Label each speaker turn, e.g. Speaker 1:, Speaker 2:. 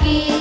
Speaker 1: aquí.